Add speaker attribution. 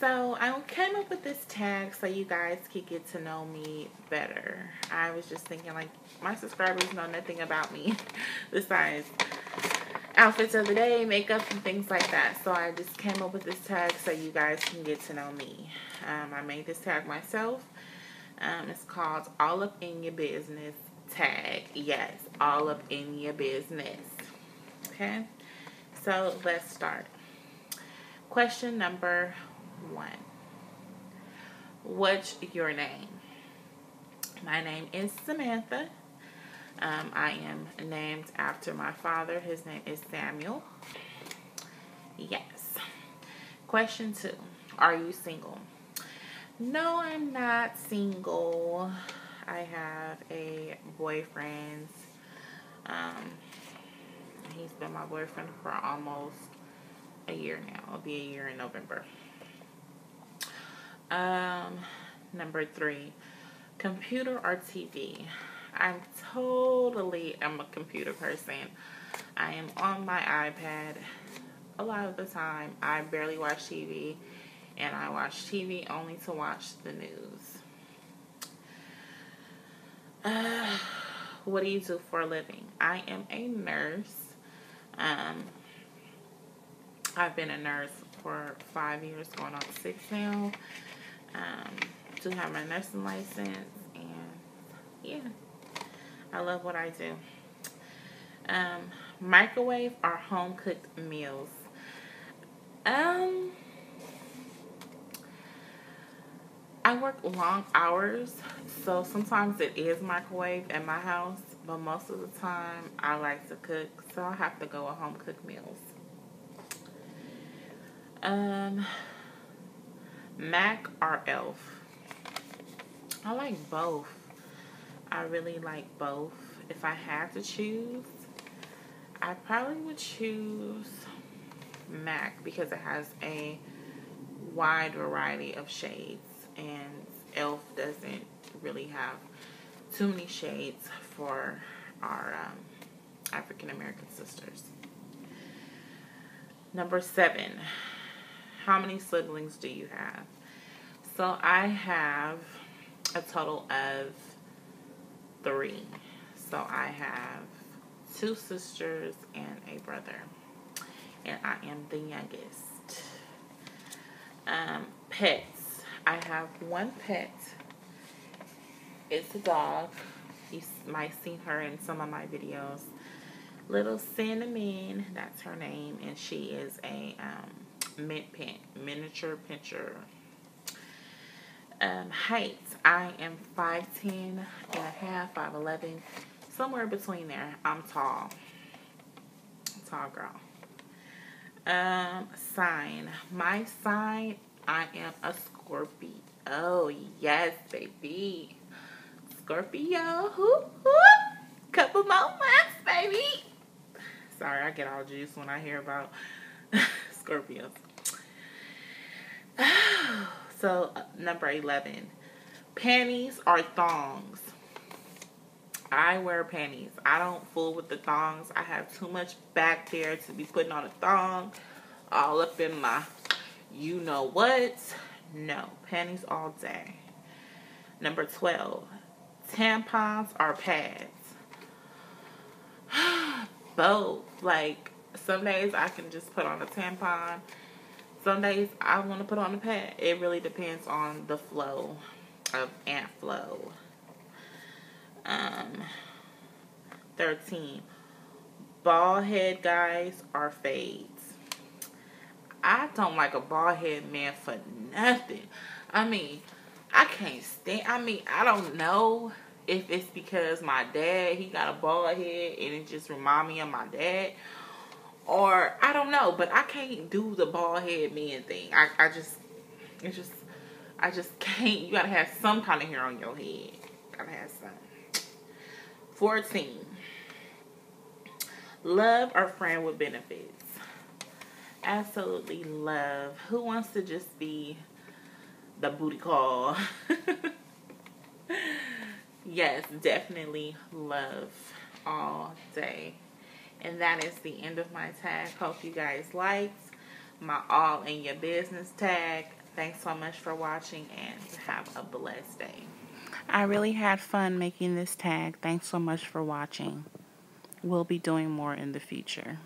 Speaker 1: So I came up with this tag so you guys could get to know me better. I was just thinking like my subscribers know nothing about me besides outfits of the day, makeup, and things like that. So I just came up with this tag so you guys can get to know me. Um, I made this tag myself. Um, it's called All Up in Your Business tag. Yes, all up in your business. Okay, so let's start. Question number one What's your name? My name is Samantha. Um, I am named after my father. His name is Samuel. Yes. Question two Are you single? No, I'm not single. I have a boyfriend. Um, he's been my boyfriend for almost a year now. It'll be a year in November. Um, number three, computer or TV. I'm totally am a computer person. I am on my iPad a lot of the time. I barely watch TV, and I watch TV only to watch the news. Uh, what do you do for a living? I am a nurse. Um, I've been a nurse for five years, going on six now. Um, do have my nursing license, and yeah, I love what I do. Um, microwave or home cooked meals? Um, I work long hours, so sometimes it is microwave at my house, but most of the time I like to cook, so I have to go with home cooked meals. Um, Mac or Elf? I like both. I really like both. If I had to choose, I probably would choose Mac because it has a wide variety of shades and Elf doesn't really have too many shades for our um, African American sisters. Number seven, how many siblings do you have? So I have a total of three. So I have two sisters and a brother, and I am the youngest. Um, pets. I have one pet. It's a dog. You might see her in some of my videos. Little Cinnamon, that's her name, and she is a um, min pin, miniature pinscher. Um, height, I am 5'10 and a half, 5'11, somewhere between there. I'm tall. Tall girl. Um, sign. My sign, I am a Scorpio. Oh, yes, baby. Scorpio. Whoop, whoop. Couple more months, baby. Sorry, I get all juice when I hear about Scorpios. so, uh, number 11. Panties or thongs? I wear panties. I don't fool with the thongs. I have too much back there to be putting on a thong all up in my you know what. No, panties all day. Number 12, tampons or pads? Both. Like, some days I can just put on a tampon. Some days I want to put on a pad. It really depends on the flow of Aunt Flo. Um, 13. Bald head guys are fades? I don't like a bald head man for nothing. I mean, I can't stand. I mean, I don't know if it's because my dad he got a bald head and it just remind me of my dad, or I don't know. But I can't do the bald head man thing. I I just it's just I just can't. You gotta have some kind of hair on your head. Gotta have some. Fourteen. Love or friend with benefits absolutely love. Who wants to just be the booty call? yes, definitely love all day. And that is the end of my tag. Hope you guys liked my all in your business tag. Thanks so much for watching and have a blessed day.
Speaker 2: I really had fun making this tag. Thanks so much for watching. We'll be doing more in the future.